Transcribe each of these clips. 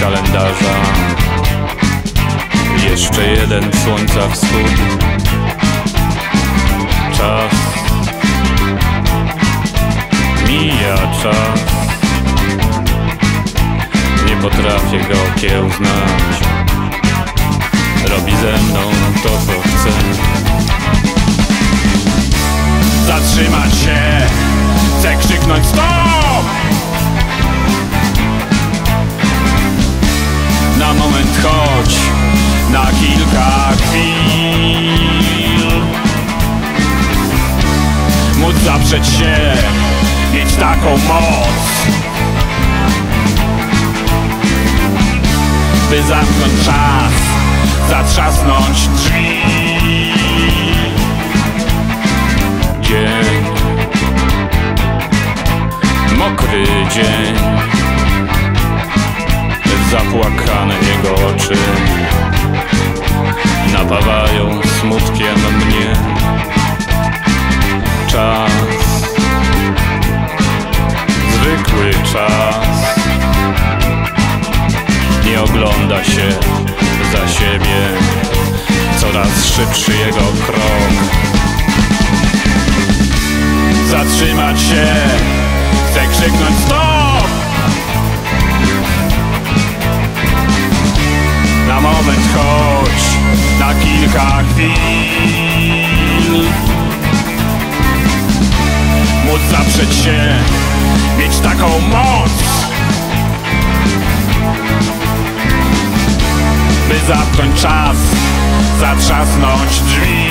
kalendarza. Jeszcze jeden słońca wschód. Czas. Mija czas. Nie potrafię go okiełznać. Robi ze mną to co chce Zatrzymać się. Chcę krzyknąć stop kilka chwil Móc zaprzeć się Mieć taką moc. By zamknąć czas Zatrzasnąć drzwi. Dzień. Mokry dzień. Zapłakane jego oczy Napawają smutkiem mnie. Czas. Zwykły czas. Nie ogląda się za siebie. Coraz szybszy jego krok. Zatrzymać się. Chcę krzyknąć stop kilka chwil Móc zaprzeć się Mieć taką moc. By zamknąć czas Zatrzasnąć drzwi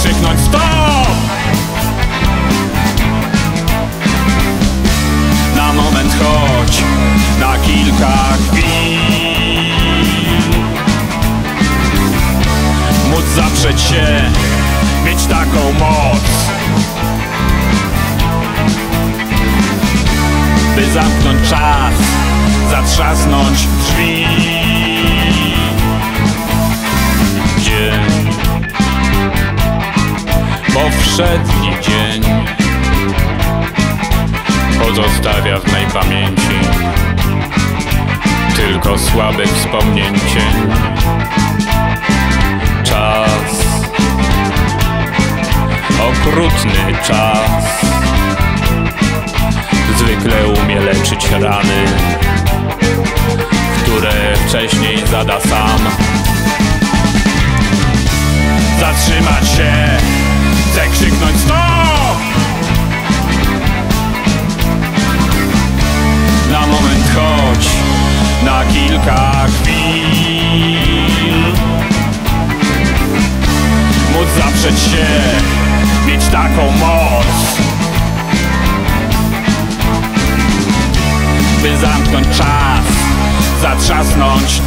krzyknąć stop! Na moment chodź Na kilka chwil. Móc zaprzeć się Mieć taką moc. By zamknąć czas Zatrzasnąć drzwi Powszedni dzień Pozostawia w mej pamięci Tylko słabe wspomnienie Czas. Okrutny czas. Zwykle umie leczyć rany Które wcześniej zada sam. Zatrzymać się Chcę krzyknąć stop Na moment chodź Na kilka chwil. Móc zaprzeć się Mieć taką moc. By zamknąć czas Zatrzasnąć